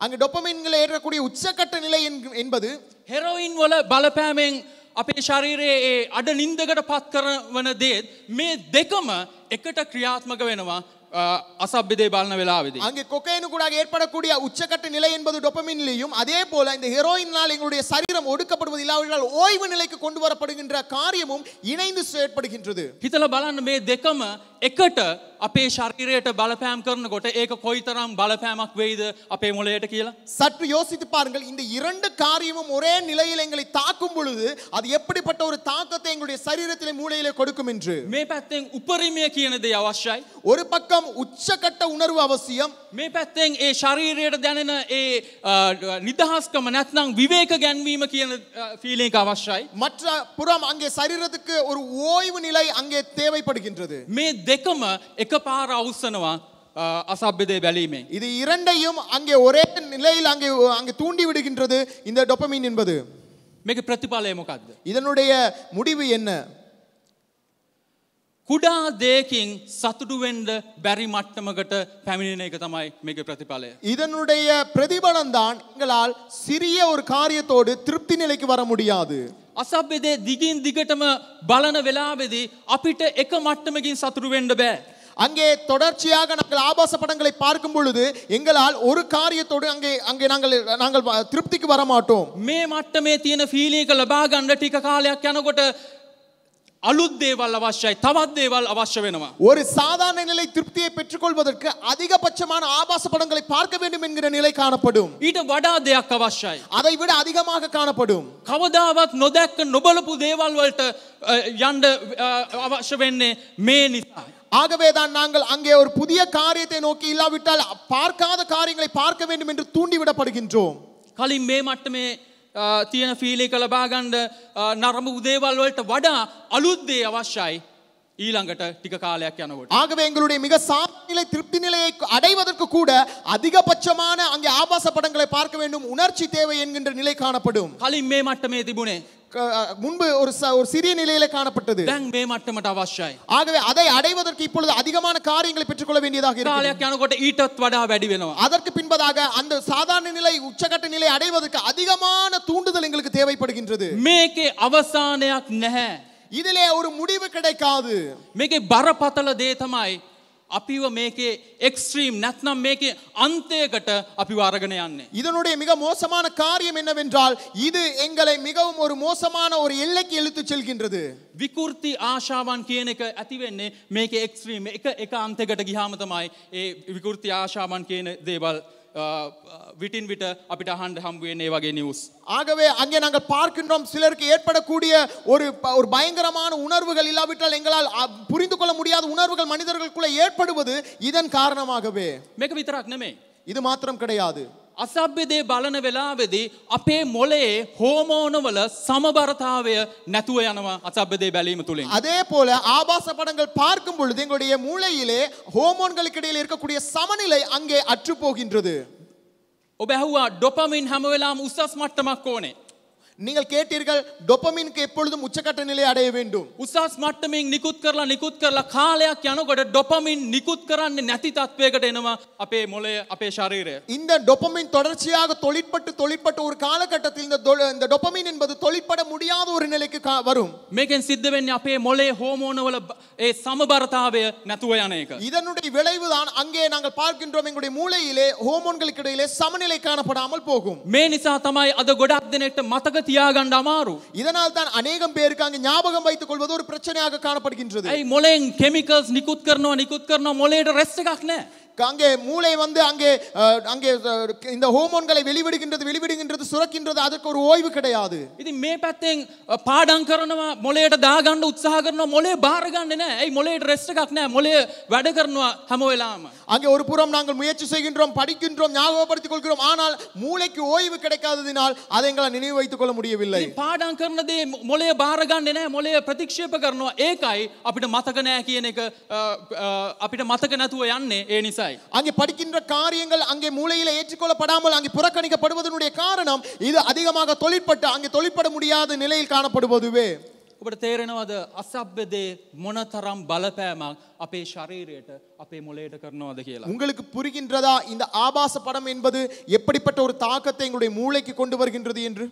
Speaker 2: அங்கு டொப்பமின்களை ஏற்றக்கூடிய உச்சக்கட்ட நிலை என்க- என்பது
Speaker 1: හෙරොයින් වල බලපෑමෙන් අපේ ශරීරයේ ඒ අඩ නින්දකට පත් කරවන දේත් මේ දෙකම එකට ක්‍රියාත්මක වෙනවා අ, අසභ්‍යදේ බලන වෙලාවෙදී.
Speaker 2: அங்கே கொக்கைனு கூட ஏற்படக்கூடிய உச்சக்கட்ட நிலை என்பது டொப்பமின்லையும் அதே போல இந்த ஹெரோயினால் எங்களுடைய சரீரம் ஒடுக்கப்படுவது இல்லாவிட்டால் ஓய்வு நிலைக்கு கொண்டு வரப்படுகின்ற காரியமும் இணைந்து செயற்படுகின்றது
Speaker 1: හිතල බලන්න මේ දෙකම එකට අපේ ශරීරයට බලපෑම් කරනකොට ඒක කොයිතරම් බලපෑමක් වෙයිද අපේ මොලයට කියලා.
Speaker 2: சற்று யோசித்து பாருங்கள் இந்த இரண்டு காரியமும் ஒரே நிலையில் எங்களை தாக்கும் பொழுது அது எப்படிப்பட்ட ஒரு தாக்கத்தை எங்களுடைய சரீரத்திலே மூளையிலே கொடுக்கும் என்று
Speaker 1: මේ පැත්තෙන් උපරිමය කියන දේ අවශ්‍යයි.
Speaker 2: ஒரு பக்கம் உச்சக்கட்ட உணர்வு அவசியம்
Speaker 1: මේ පැත්තෙන් ඒ ශරීරයට දැනෙන ඒ අ, නිදහස්කම නැත්නම් විවේක ගැන්වීම කියන ෆීලික අවශ්‍යයි.
Speaker 2: மற்ற புறம் அங்கே சரீரத்துக்கு ஒரு ஓய்வு நிலை அங்கே தேவைப்படுகின்றது
Speaker 1: මේ දෙකම එක පාර අවස්සනවා අසභ්‍යදේ බැලීමේ.
Speaker 2: இது இரண்டையும் அங்கே ஒரே நிலையில் அங்கே அங்கே தூண்டி விடுகின்றது இந்த டொப்பமின் என்பது
Speaker 1: මේක ප්‍රතිඵලය මොකක්ද.
Speaker 2: இதனுடைய முடிவு என்ன
Speaker 1: කුඩා දේකින් සතුටුවෙන්ඩ බැරි මට්ටමකට පැමිණෙන එක තමයි මේක ප්‍රතිඵලය.
Speaker 2: இதனுடைய பிரதிபலன் தான் எங்களால் சிறிய ஒரு காரியத்தோடு திருப்தி நிலைக்கு வர முடியாது
Speaker 1: අසභ්‍යදේ දිගින් දිගටම බලන වෙලාවෙදී අපිට එක මට්ටමකින් සතුරුවෙන්ඩ බෑ.
Speaker 2: அங்கே தொடர்ச்சியாக நாங்கள் ஆபாச படங்களை பார்க்கும் பொழுது எங்களால் ஒரு காரியத்தோடு அங்கே அங்கே நாங்கள் நாங்கள் வ- திருப்திக்கு வர மாட்டோம்
Speaker 1: මේ මට්ටමේ තියෙන ෆීලික ලබා ගණ්ඩ ටික කාලයක් යනකොට අලුත් දේවල් අවශ්‍යයි තවත් දේවල් අවශ්‍ය වෙනවා.
Speaker 2: ஒரு சாதாரண நிலை திருப்தியை பெற்றுக்கொள்வதற்கு அதிகபட்சமான ஆபாச படங்களை பார்க்க வேண்டும் என்கிற நிலை காணப்படும்
Speaker 1: ඊට වඩා දෙයක් අවශ්‍යයි.
Speaker 2: அதை விட அதிகமாக காணப்படும்
Speaker 1: කවදාවත් නොදැක්ක නොබලපු දේවල් වලට අ, යන්ඩ අ, අවශ්‍ය වෙන්නේ මේ නිසා.
Speaker 2: ஆகவேதான் நாங்கள் அங்கே ஒரு புதிய காரியத்தை நோக்கி இல்லாவிட்டால் பார்க்காத காரியங்களை பார்க்க வேண்டும் என்று தூண்டிவிடப்படுகின்றோம்
Speaker 1: කලින් මේ මට්ටමේ අ, තියෙන ෆීලික ලබාගණ්ඩ නරඹ උදේවල් වලට වඩා අලුත්දේ අවශ්‍යයි ඊළඟට ටික කාලයක් යනකොට.
Speaker 2: ஆகவே எங்களுடைய மிக சாதாரண நிலை திருப்தி நிலையை அடைவதற்கு கூட அதிகபட்சமான அங்கே ஆபாச படங்களை பார்க்க வேண்டும் உணர்ச்சி தேவை என்கின்ற நிலை காணப்படும்
Speaker 1: කලින් මේ මට්ටමේ තිබුණේ.
Speaker 2: க- முன்பு ஒரு ச- ஒரு சிறிய நிலையில காணப்பட்டது
Speaker 1: දැන් මේ මට්ටමට අවශ්‍යයි.
Speaker 2: ஆகவே அதை அடைவதற்கு இப்பொழுது அதிகமான காரியங்களை பெற்றுக்கொள்ள வேண்டியதாக இருக்கிறது
Speaker 1: කාලයක් යනකොට ඊටත් වඩා වැඩි වෙනවා.
Speaker 2: அதற்கு பின்பதாக அந்த சாதாரண நிலை உச்சகட்ட நிலை அடைவதற்கு அதிகமான தூண்டுதல் எங்களுக்கு தேவைப்படுகின்றது
Speaker 1: මේකේ අවසානයක් නැහැ.
Speaker 2: இதிலே ஒரு முடிவு கிடைக்காது
Speaker 1: මේකේ බරපතල දේ තමයි අපිව මේකේ එක්ස්ට්‍රීම් නැත්නම් මේකේ අන්තයකට අපිව අරගෙන යන්නේ.
Speaker 2: இதனுடைய மிக மோசமான காரியம் என்னவென்றால் இது எங்களை மிகவும் ஒரு மோசமான ஒரு எல்லைக்கு இழுத்துச் செல்கின்றது
Speaker 1: විකෘති ආශාවන් කියන එක ඇතිවෙන්නේ මේක එක්ස්ට්‍රීම් එක එක අන්තකට ගිහාම තමයි ඒ විකෘති ආශාවන් කියන දේවල් අ, අ, විටින් විට අපිට අහන්ඩ හම්බුවෙන් ඒ වගේ නිවස්.
Speaker 2: ஆகவே அங்கே நாங்கள் பார்க்கின்றோம் சிலருக்கு ஏற்படக்கூடிய ஒரு ப- ஒரு பயங்கரமான உணர்வுகள் இல்லாவிட்டால் எங்களால் அ, புரிந்து கொள்ள முடியாத உணர்வுகள் மனிதர்களுக்குள்ள ஏற்படுவது இதன் காரணமாகவே
Speaker 1: මේක විතරක් නෙමේ.
Speaker 2: இது மாத்திரம் கிடையாது
Speaker 1: අසභ්‍යදේ බලන වෙලාවෙදී අපේ මොලේ හෝමෝනවල සමබරතාවය නැතුව යනවා අසභ්‍යදේ බැලීම තුළින්.
Speaker 2: அதே போல ஆபாச படங்கள் பார்க்கும் பொழுது எங்களுடைய மூளையிலே ஹோமோன்களுக்கு இடையில் இருக்கக்கூடிய சமநிலை அங்கே அற்று போகின்றது
Speaker 1: ඔබ ඇහුවා ඩොපමින් හැම වෙලාම උසස් මට්ටමක් ඕනේ.
Speaker 2: நீங்கள் கேட்டீர்கள் டொபமினுக்கு எப்பொழுதும் உச்சக்கட்ட நிலை அடைய வேண்டும்
Speaker 1: උසස් මට්ටමින් නිකුත් කරලා නිකුත් කරලා කාලයක් යනකොට ඩොපමින් නිකුත් කරන්නේ නැති තත්වයකට එනවා අපේ මොලය අපේ ශරීරය.
Speaker 2: இந்த டொபமின் தொடர்ச்சியாக தொழிற்பட்டு தொழிற்பட்டு ஒரு காலகட்டத்தில் இந்த தொ- இந்த டொபமின் என்பது தொழிற்பட முடியாத ஒரு நிலைக்கு கா- வரும்
Speaker 1: මේකෙන් සිද්ධ වෙන්නේ අපේ මොලේ හෝමෝනවල බ- ඒ සමබරතාවය නැතුව යන එක.
Speaker 2: இதனுடைய விளைவுதான் அங்கே நாங்கள் பார்க்கின்றோம் எங்களுடைய மூளையிலே ஹோமோன்களுக்கு இடையிலே சமநிலை காணப்படாமல் போகும்
Speaker 1: මේ නිසා තමයි අද ගොඩක් දෙනෙක්ට මතක තියාගන්න අමාරු.
Speaker 2: இதனால் தான் அநேகம் பேருக்கு அங்கே ஞாபகம் வைத்துக் கொள்வது ஒரு பிரச்சனையாக காணப்படுகின்றது
Speaker 1: ඇයි මොලෙන් කෙමිකල්ස් නිකුත් කරනවා නිකුත් කරනවා මොලේට රෙස්ට එකක් නෑ.
Speaker 2: அங்கே மூளை வந்து அங்கே அஹ், அங்கே அஹ், இந்த ஹோமோன்களை வெளிவிடுகின்றது வெளிவிடுகின்றது சுரக்கின்றது அதற்கு ஒரு ஓய்வு கிடையாது
Speaker 1: ඉතින් මේ පැත්තෙන් අ, පාඩම් කරනවා මොලේට දාගන්න උත්සාහ කරනවා මොලේ බාරගන්න නෑ ඇයි මොලේට රෙස්ට එකක් නෑ මොලේ වැඩ කරනවා හැම වෙලාම.
Speaker 2: அங்கே ஒரு புறம் நாங்கள் முயற்சி செய்கின்றோம் படிக்கின்றோம் ஞாபகப்படுத்திக் கொள்கிறோம் ஆனால் மூளைக்கு ஓய்வு கிடைக்காததினால் அதை எங்களால் நினைவு வைத்துக் கொள்ள முடியவில்லை
Speaker 1: ඉතින් පාඩම් කරන දේ මොලේ බාරගන්න නෑ මොලේ ප්‍රතික්ෂේප කරනවා ඒකයි අපිට මතක නෑ කියන එක අ, අ, අපිට මතක නැතුව යන්නේ ඒ නිසයි.
Speaker 2: அங்கே படிக்கின்ற காரியங்கள் அங்கே மூளையில ஏற்றுக்கொள்ளப்படாமல் அங்கே புறக்கணிக்கப்படுவதனுடைய காரணம் இது அதிகமாக தொழிற்பட்டு அங்கே தொழிற்பட முடியாத நிலையில் காணப்படுவதுவே
Speaker 1: ඔබට තේරෙනවද අසභ්‍යදේ මොනතරම් බලපෑමක් අපේ ශරීරයට අපේ මොලේට කරනවද කියලා.
Speaker 2: உங்களுக்கு புரிகின்றதா இந்த ஆபாச படம் என்பது எப்படிப்பட்ட ஒரு தாக்கத்தை எங்களுடைய மூளைக்கு கொண்டு வருகின்றது என்று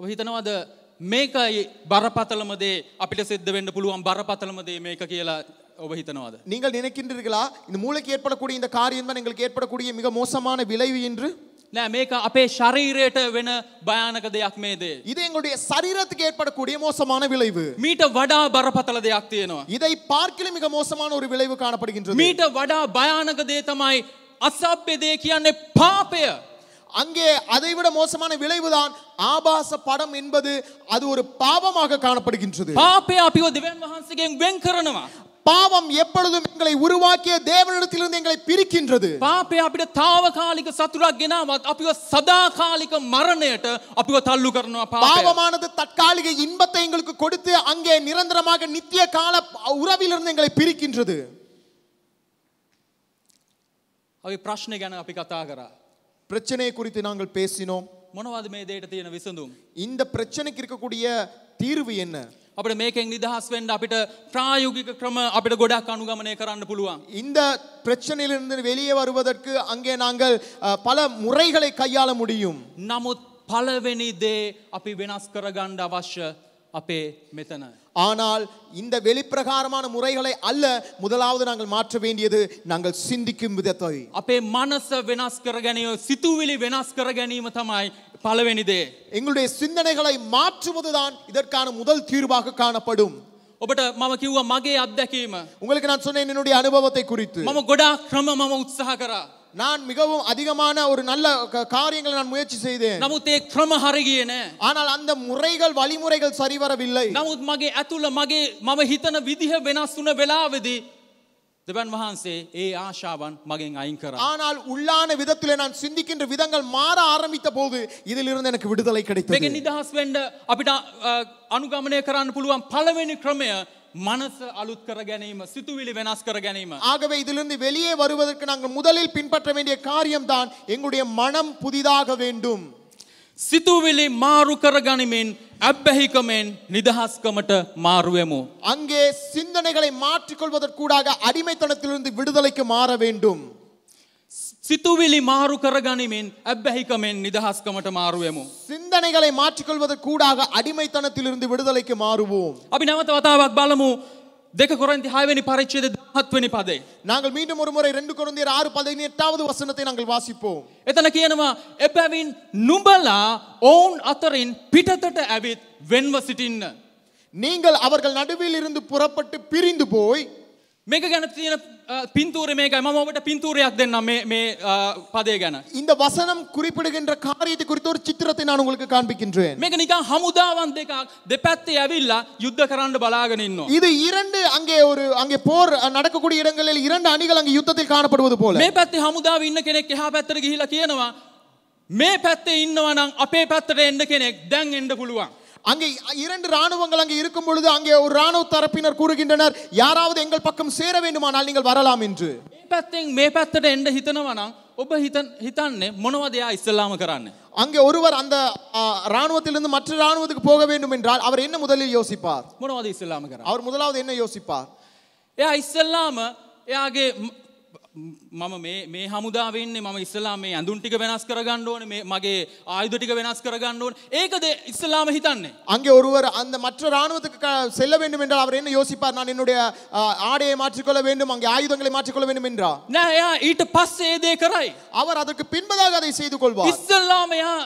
Speaker 1: ඔබ හිතනවද මේකයි බරපතලමදේ අපිට සිද්ධ වෙන්න පුළුවන් බරපතලමදේ මේක කියලා ඔබ හිතනවද.
Speaker 2: நீங்கள் நினைக்கின்றீர்களா இந்த மூளைக்கு ஏற்படக்கூடிய இந்த காரியம் தான் எங்களுக்கு ஏற்படக்கூடிய மிக மோசமான விளைவு என்று
Speaker 1: නෑ මේක අපේ ශරීරයට වෙන භයානක දෙයක් මේ දේ.
Speaker 2: இது எங்களுடைய சரீரத்துக்கு ஏற்படக்கூடிய மோசமான விளைவு
Speaker 1: මීට වඩා බරපතල දෙයක් තියෙනවා.
Speaker 2: இதை பார்க்கலும் மிக மோசமான ஒரு விளைவு காணப்படுகின்றது
Speaker 1: මීට වඩා භයානක දේ තමයි අසභ්‍ය දේ කියන්නේ පාපය.
Speaker 2: அங்கே அதைவிட மோசமான விளைவுதான் ஆபாச படம் என்பது அது ஒரு பாவமாக காணப்படுகின்றது
Speaker 1: පාපය අපිව දෙවන් වහන්සේගෙන් වෙන් කරනවා.
Speaker 2: பாவம் எப்பொழுதும் எங்களை உருவாக்கிய தேவனிடத்திலிருந்து எங்களை பிரிக்கின்றது
Speaker 1: පාපය අපිට තාවකාලික සතුරක් ගෙනාවත් අපිව සදාකාලික මරණයට අපිව තල්ලු කරනවා පාපය.
Speaker 2: பாவமானது தற்காலிக இன்பத்தை எங்களுக்கு கொடுத்து அங்கே நிரந்தரமாக நித்திய கால உறவிலிருந்து எங்களை பிரிக்கின்றது
Speaker 1: අපි ප්‍රශ්නය ගැන අපි කතා කරා.
Speaker 2: பிரச்சனையை குறித்து நாங்கள் பேசினோம்
Speaker 1: මොනවද මේ දේට තියෙන විසඳුම්.
Speaker 2: இந்த பிரச்சனைக்கு இருக்கக்கூடிய தீர்வு என்ன
Speaker 1: අපට මේකෙන් නිදහස් වෙන්ඩ අපිට ප්‍රායෝගික ක්‍රම අපිට ගොඩක් අනුගමනය කරන්න පුළුවන්.
Speaker 2: இந்த பிரச்சனையிலிருந்து வெளியே வருவதற்கு அங்கே நாங்கள் அஹ், பல முறைகளை கையாள முடியும்
Speaker 1: නමුත් පලවෙනි දේ අපි වෙනස් කරගණ්ඩ අවශ්‍ය අපේ මෙතන.
Speaker 2: ஆனால் இந்த வெளிப்பிரகாரமான முறைகளை அல்ல முதலாவது நாங்கள் மாற்ற வேண்டியது நாங்கள் சிந்திக்கும் விதத்தை
Speaker 1: අපේ මනස වෙනස් කර ගැනීම සිතුවිලි වෙනස් කර ගැනීම තමයි පලවෙනි දේ.
Speaker 2: எங்களுடைய சிந்தனைகளை மாற்றுவதுதான் இதற்கான முதல் தீர்வாக காணப்படும்
Speaker 1: ඔබට මම කිව්ව මගේ අත්දැකීම.
Speaker 2: உங்களுக்கு நான் சொன்னேன் என்னுடைய அனுபவத்தை குறித்து
Speaker 1: මම ගොඩා ක්‍රම මම උත්සාහ කරා.
Speaker 2: நான் மிகவும் அதிகமான ஒரு நல்ல க- காரியங்களை நான் முயற்சி செய்தேன்
Speaker 1: නමුත් ඒ ක්‍රම හරිගිය නෑ.
Speaker 2: ஆனால் அந்த முறைகள் வழிமுறைகள் சரிவரவில்லை
Speaker 1: නමුත් මගේ ඇතුළ මගේ මම හිතන විදිහ වෙනස් වුන වෙලාවෙදී දෙවන් වහන්සේ ඒ ආශාවන් මගෙන් අයින් කර.
Speaker 2: ஆனால் உள்ளான விதத்திலே நான் சிந்திக்கின்ற விதங்கள் மாற ஆரம்பித்த போது இதிலிருந்து எனக்கு விடுதலை
Speaker 1: මේක
Speaker 2: கிடைத்தது
Speaker 1: නිදහස් වෙන්ඩ අපිට අ, අනුගමනය කරන්න පුළුවන් පළවෙනි ක්‍රමය මනස අලුත් කර ගැනීම සිතුවිලි වෙනස් කර ගැනීම.
Speaker 2: ஆகவே இதிலிருந்து வெளியே வருவதற்கு நாங்கள் முதலில் பின்பற்ற வேண்டிய காரியம்தான் எங்களுடைய மனம் புதிதாக வேண்டும்
Speaker 1: සිතුවිලි මාරු කර ගනිමින් ඇබ්බැහිකමෙන් නිදහස්කමට මාරුවමු.
Speaker 2: அங்கே சிந்தனைகளை மாற்றிக்கொள்வதற்கூடாக அடிமைத்தனத்திலிருந்து விடுதலைக்கு மாற வேண்டும்
Speaker 1: සිතුවිලි මාරු කරගනිමින් ඇබ්බැහිකමෙන් නිදහස්කමට මාරුවමු.
Speaker 2: சிந்தனைகளை மாற்றிக்கொள்வதற்கூடாக அடிமைத்தனத்திலிருந்து விடுதலைக்கு மாறுவோம்
Speaker 1: අපි නැවත වතාවක් බලමු දෙක කොරන්ති හයවැනි පරිච්චේද හත්වනි පදේ.
Speaker 2: நாங்கள் மீண்டும் ஒரு முறை ரெண்டு குழந்தையர் ஆறு பதினெட்டாவது வசனத்தை நாங்கள் வாசிப்போம்
Speaker 1: එතන කියනවා එබැවින් නුබලා ඔවුන් අතරින් පිටතට ඇවිත් වෙන්ව සිටින්න.
Speaker 2: நீங்கள் அவர்கள் நடுவில் இருந்து புறப்பட்டு பிரிந்து போய்
Speaker 1: මේක ගැන තියෙන පින්තූර මේකයි මම ඔබට පින්තූරයක් දෙන්න මේ මේ අ, පදේ ගැන.
Speaker 2: இந்த வசனம் குறிப்பிடுகின்ற காரியத்தை குறித்த ஒரு சித்திரத்தை நான் உங்களுக்கு காண்பிக்கின்றேன்
Speaker 1: මේක නිකන් හමුදාවන් දෙකක් දෙපැත්තේ ඇවිල්ලා යුද්ධ කරන්න බලාගෙන ඉන්නවා.
Speaker 2: இது இரண்டு அங்கே ஒரு அங்கே போர் நடக்கக்கூடிய இடங்களில் இரண்டு அணிகள் அங்கே யுத்தத்தில் காணப்படுவது போல
Speaker 1: මේ පැත්තේ හමුදාව ඉන්න කෙනෙක් එහා පැත්තට ගිහිලා කියනවා මේ පැත්තේ ඉන්නවා නම් අපේ පැත්තට එන්න කෙනෙක් දැන් එන්න පුළුවන්.
Speaker 2: அங்கே இரண்டு ராணுவங்கள் அங்கே இருக்கும் பொழுது அங்கே ஒரு ராணுவ தரப்பினர் கூறுகின்றனர் யாராவது எங்கள் பக்கம் சேர வேண்டுமானால் நீங்கள் வரலாம் என்று
Speaker 1: මේ පැත්තෙන් මේ පැත්තට එන්න හිතනවා නම් ඔබ හිතන් හිතන්නේ මොනවද එයා ඉස්සල්ලාම කරන්න.
Speaker 2: அங்கே ஒருவர் அந்த ஆ, ராணுவத்திலிருந்து மற்ற ராணுவத்துக்கு போக வேண்டும் என்றால் அவர் என்ன முதலில் யோசிப்பார்
Speaker 1: මොනවද ඉස්සල්ලාම කරන්න.
Speaker 2: அவர் முதலாவது என்ன யோசிப்பார்
Speaker 1: එයා ඉස්සල්ලාම එයාගේ ම- මම මේ මේ හමුදාවන්නේ මම ඉස්සලාම මේ ඇඳුන් ටික වෙනස් කරගන්න ඕනේ මේ මගේ ආයුධ ටික වෙනස් කරගන්න ඕනේ ඒකද ඉස්සලාම හිතන්නේ
Speaker 2: அங்கே ஒருவர் அந்த மற்ற ராணுவத்துக்கு க- செல்ல வேண்டும் என்றால் அவர் என்ன யோசிப்பார் நான் என்னுடைய ஆ, ஆடையை மாற்றிக்கொள்ள வேண்டும் அங்கே ஆயுதங்களை மாற்றிக்கொள்ள வேண்டும் என்றார்
Speaker 1: නෑ එයා ඊට පස්සේ ඒ දේ කරයි
Speaker 2: அவர் அதற்கு பின்பதாக அதை செய்து கொள்வார்
Speaker 1: ඉස්සල්ලාම එයා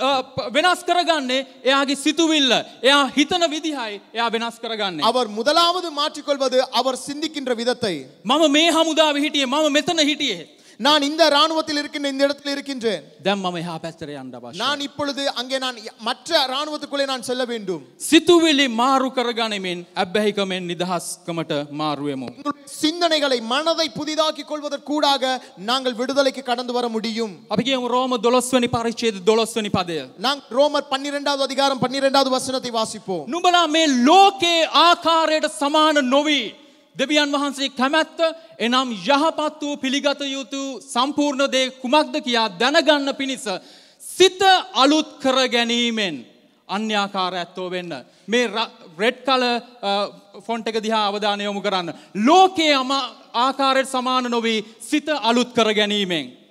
Speaker 1: අ, ප- වෙනස් කරගන්නේ එයාගේ සිතුවිල්ල එයා හිතන විදිහයි එයා වෙනස් කරගන්නේ
Speaker 2: அவர் முதலாவது மாற்றிக்கொள்வது அவர் சிந்திக்கின்ற விதத்தை
Speaker 1: මම මේ හමුදාව හිටියේ මම මෙතන හිටියේ
Speaker 2: நான் இந்த ராணுவத்தில் இருக்கின்ற இந்த இடத்தில் இருக்கின்றேன்
Speaker 1: දැන් මම එහා පැත්තට යන්න අවශ්‍යයි
Speaker 2: நான் இப்பொழுது அங்கே நான் மற்ற ராணுவத்துக்குள்ளே நான் செல்ல வேண்டும்
Speaker 1: සිතුවිලි මාරු කරගනිමින් ඇබ්බැහිකමෙන් නිදහස්කමට මාරුවමු
Speaker 2: உங்களுடைய சிந்தனைகளை மனதை புதிதாக்கி கொள்வதற்கூடாக நாங்கள் விடுதலைக்கு கடந்து வர முடியும்
Speaker 1: අපි කියමු රෝම දොළොස්වනි පරිච්ඡේද දොළොස්වනි පදය.
Speaker 2: நாம் ரோமர் பன்னிரெண்டாவது அதிகாரம் பன்னிரெண்டாவது வசனத்தை வாசிப்போம்
Speaker 1: නුඹලා මේ ලෝකයේ ආකාරයට සමාන නොවී. දෙවියන් වහන්සේ කැමැත්ත එනම් යහපත් වූ පිළිගත යුතු සම්පූර්ණ දේ කුමක්ද කියා දැනගන්න පිණිස. සිත අලුත් කර ගැනීමෙන් අන්‍යාකාර ඇත්තෝ වෙන්න. මේ රෙඩ් කල ෆොන්ට එක දිහා අවධානය යොමු කරන්න. ලෝකයේ අම ආකාරයට සමාන නොවී සිත අලුත් කර ගැනීමෙන්.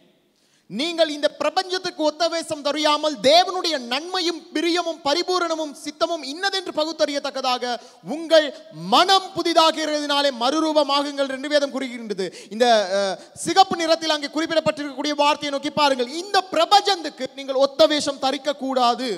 Speaker 2: நீங்கள் இந்த பிரபஞ்சத்துக்கு ஒத்தவேசம் தெரியாமல் தேவனுடைய நன்மையும் பிரியமும் பரிபூரணமும் சித்தமும் இன்னதென்று பகுத்தறியத்தக்கதாக உங்கள் மனம் புதிதாகிறதுனாலே மறுரூபமாகுங்கள் என்று வேதம் கூறுகின்றது இந்த அஹ், சிகப்பு நிறத்தில் அங்கே குறிப்பிடப்பட்டிருக்கக்கூடிய வார்த்தையை நோக்கி பாருங்கள் இந்த பிரபஞ்சத்துக்கு நீங்கள் ஒத்தவேஷம் தரிக்க கூடாது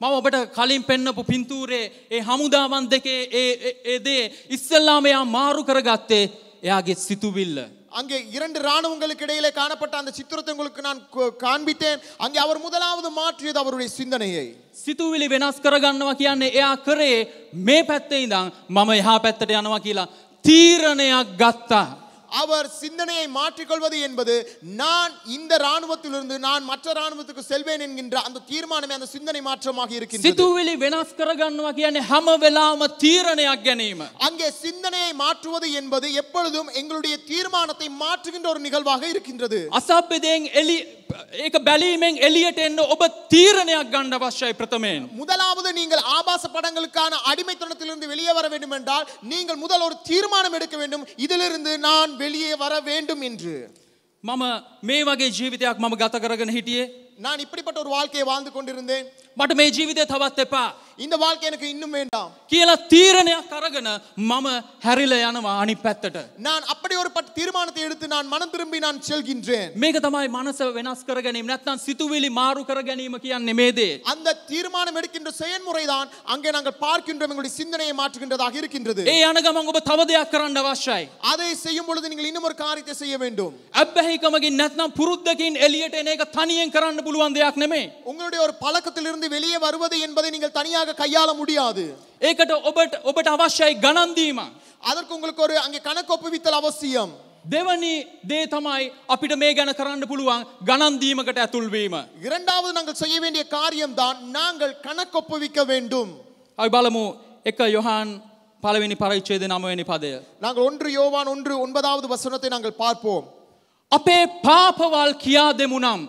Speaker 1: මම ඔබට කලින් පෙන්නපු පින්තූරේ ඒ හමුදාවන් දෙකේ ඒ ඒ- ඒ දේ ඉස්සල්ලාම එයා මාරු කරගත්තේ එයාගේ සිතුවිල්ල.
Speaker 2: அங்கே இரண்டு ராணுவங்களுக்கு இடையிலே காணப்பட்ட அந்த சித்திரத்தை உங்களுக்கு நான் கு- காண்பித்தேன் அங்கே அவர் முதலாவது மாற்றியது அவருடைய சிந்தனையை
Speaker 1: සිතුවිලි වෙනස් කරගන්නවා කියන්නේ එයා කරේ මේ පැත්තේ ඉඳං මම එහා පැත්තට යනවා කියලා තීරණයක් ගත්තා.
Speaker 2: அவர் சிந்தனையை மாற்றிக்கொள்வது என்பது நான் இந்த ராணுவத்திலிருந்து நான் மற்ற ராணுவத்துக்கு செல்வேன் என்கின்ற அந்த தீர்மானமே அந்த சிந்தனை மாற்றமாக இருக்கின்றது
Speaker 1: සිතුවිලි වෙනස් කරගන්නවා කියන්නේ හැම වෙලාම තීරණයක් ගැනීම.
Speaker 2: அங்கே சிந்தனையை மாற்றுவது என்பது எப்பொழுதும் எங்களுடைய தீர்மானத்தை மாற்றுகின்ற ஒரு நிகழ்வாக இருக்கின்றது
Speaker 1: අසභ්‍යදයෙන් එලි ඒක බැලීමෙන් එලියට එන්න ඔබ තීරණයක් ගණ්ඩ අවශ්‍යයි ප්‍රථමයෙන්.
Speaker 2: முதலாவது நீங்கள் ஆபாச படங்களுக்கான அடிமைத்தனத்திலிருந்து வெளியே வர வேண்டும் என்றால் நீங்கள் முதல் ஒரு தீர்மானம் எடுக்க வேண்டும் இதிலிருந்து நான் வெளியே வர வேண்டும் என்று
Speaker 1: මම මේ වගේ ජීවිතයක් මම ගත කරගෙන හිටියේ.
Speaker 2: நான் இப்படிப்பட்ட ஒரு வாழ்க்கையை வாழ்ந்து கொண்டிருந்தேன்
Speaker 1: මට මේ ජීවිතය තවත් එපා.
Speaker 2: இந்த வாழ்க்கை எனக்கு இன்னும் வேண்டாம்
Speaker 1: කියලා තීරණයක් අරගෙන මම හැරිල යනවා අනි පැත්තට.
Speaker 2: நான் அப்படி ஒரு பட்ட தீர்மானத்தை எடுத்து நான் மனம் திரும்பி நான் செல்கின்றேன்
Speaker 1: මේක තමයි මනස වෙනස් කර ගැනීම නැත්තම් සිතුවිලි මාරු කර ගැනීම කියන්නේ මේ දේ.
Speaker 2: அந்த தீர்மானம் எடுக்கின்ற செயல்முறை தான் அங்கே நாங்கள் பார்க்கின்றோம் எங்களுடைய சிந்தனையை மாற்றுகின்றதாக இருக்கின்றது
Speaker 1: ඒ යන ගමන් ඔබ තව දෙයක් කරන්න අවශ්‍යයි.
Speaker 2: அதை செய்யும் பொழுது நீங்கள் இன்னும் ஒரு காரியத்தை செய்ய வேண்டும்
Speaker 1: ඇබ්බැහිකමකින් නැත්නම් පුරුද්දකින් එලියට එන එක තනියෙන් කරන්න පුළුවන් දෙයක් නෙමේ.
Speaker 2: உங்களுடைய ஒரு பழக்கத்திலிருந்து வெளியே வருவது என்பதை நீங்கள் தனியாக கையாள முடியாது
Speaker 1: ඒකට ඔබට ඔබට අවශ්‍යයි ගණන්දීම.
Speaker 2: அதற்கு உங்களுக்கு ஒரு அங்கே கணக்கொப்புவித்தல் அவசியம்
Speaker 1: දෙවනි දේ තමයි අපිට මේ ගැන කරන්න පුළුවන් ගණන්දීමකට ඇතුල්වීම.
Speaker 2: இரண்டாவது நாங்கள் செய்ய வேண்டிய காரியம்தான் நாங்கள் கணக்கொப்புவிக்க வேண்டும்
Speaker 1: අපි බලමු එක යොහන් පළවෙනි පරිච්චේද නමවෙනි පදය.
Speaker 2: நாங்கள் ஒன்று யோவான் ஒன்று ஒன்பதாவது வசனத்தை நாங்கள் பார்ப்போம்
Speaker 1: අපේ පාපවල් කියා දෙමුනම්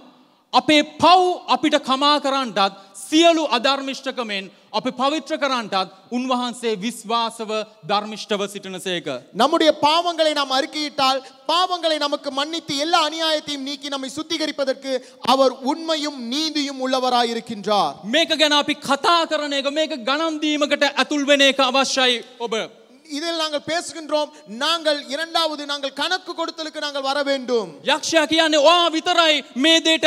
Speaker 1: අපේ පව් අපිට කමා කරන්නටත් සියලු අධර්මිෂ්ඨකමෙන් අප පවිත්‍ර කරන්නටත් උන්වහන්සේ විශ්වාසව ධර්මිෂ්ඨව සිටින සේක.
Speaker 2: நம்முடைய பாவங்களை நாம் அறிக்கையிட்டால் பாவங்களை நமக்கு மன்னித்து எல்லா அநியாயத்தையும் நீக்கி நம்மை சுத்திகரிப்பதற்கு அவர் உண்மையும் நீதியும் உள்ளவராய் இருக்கின்றார்
Speaker 1: මේක ගැන අපි කතා කරන එක මේක ගණන්දීමකට ඇතුල් වෙන එක අවශ්‍යයි ඔබ.
Speaker 2: இதில் நாங்கள் பேசுகின்றோம் நாங்கள் இரண்டாவது நாங்கள் கணக்கு கொடுத்தலுக்கு நாங்கள் வர வேண்டும்
Speaker 1: යක්ෂයා කියන්නේ වා විතරයි මේ දේට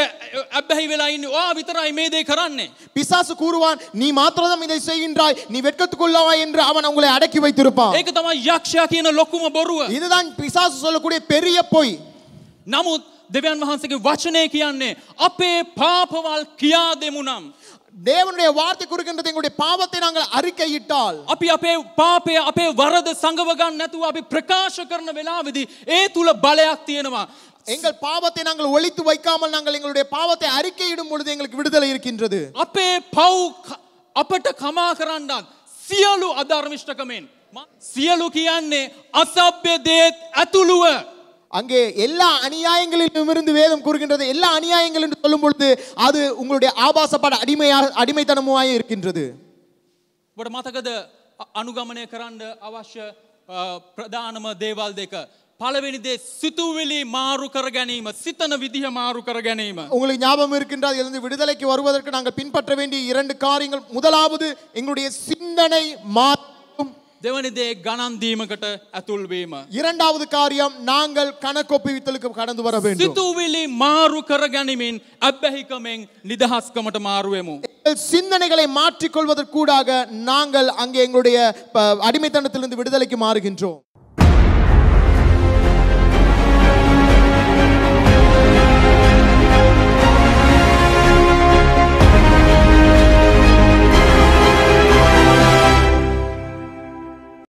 Speaker 1: ඇබැහි වෙලා ඉන්න වා විතරයි මේ දේ කරන්නේ.
Speaker 2: பிசாசு கூறுவான் நீ மாத்திரதான் இதை செய்கின்றாய் நீ வெட்கத்துக்குள்ளவா என்று அவன் உங்களை அடக்கி வைத்திருப்பான்
Speaker 1: ඒක තමයි යක්ෂයා කියන ලොකුම බොරුව.
Speaker 2: இதுதான் பிசாசு சொல்லக்கூடிய பெரிய பொய்
Speaker 1: නමුත් දෙවන් වහන්සේගේ වචනය කියන්නේ අපේ පාපවල් කියා දෙමු නම්.
Speaker 2: தேவனுடைய வார்த்தை கூறுகின்றது எங்களுடைய பாவத்தை நாங்கள் அறிக்கையிட்டால்
Speaker 1: අපි අපේ පාපය අපේ වරද සංගවගන්න නැතුව අපි ප්‍රකාශ කරන වෙලාවෙදි ඒ තුළ බලයක් තියෙනවා.
Speaker 2: எங்கள் பாவத்தை நாங்கள் ஒழித்து வைக்காமல் நாங்கள் எங்களுடைய பாவத்தை அறிக்கையிடும் பொழுது எங்களுக்கு விடுதலை இருக்கின்றது
Speaker 1: අපේ පව් ක- අපට කමා කරන්නත් සියලු අධර්මිෂ්ඨකමෙන්. ම- සියලු කියන්නේ අසභ්‍ය දේත් ඇතුළුව.
Speaker 2: அங்கே எல்லா அநியாயங்களிலும் இருந்து வேதம் கூறுகின்றது எல்லா அநியாயங்கள் என்று சொல்லும் பொழுது அது உங்களுடைய ஆபாசப்பட அடிமையா அடிமைத்தனமாய் இருக்கின்றது
Speaker 1: වට මතකද අ- අනුගමනය කරන්න අවශ්‍ය අ, ප්‍රධානම දේවල් දෙක. පළවෙනිදේ සිතුවිලි මාරු කර ගැනීම සිතන විදිහ මාරු කර ගැනීම.
Speaker 2: உங்களுக்கு ஞாபகம் இருக்கின்றது இருந்து விடுதலைக்கு வருவதற்கு நாங்கள் பின்பற்ற வேண்டிய இரண்டு காரியங்கள் முதலாவது எங்களுடைய சிந்தனை மாற்றும்
Speaker 1: දෙවනිදේ ගණන්දීමකට ඇතුල්වීම.
Speaker 2: இரண்டாவது காரியம் நாங்கள் கணக்கொப்புவித்தலுக்கு கடந்து வர வேண்டும்
Speaker 1: සිතුවිලි මාරු කර ගැනීමෙන් අබ්බැහිකමෙන් නිදහස්කමට මාරුවමු.
Speaker 2: எங்கள் சிந்தனைகளை மாற்றிக்கொள்வதற்கூடாக நாங்கள் அங்கே எங்களுடைய ப- அடிமைத்தனத்திலிருந்து விடுதலைக்கு மாறுகின்றோம்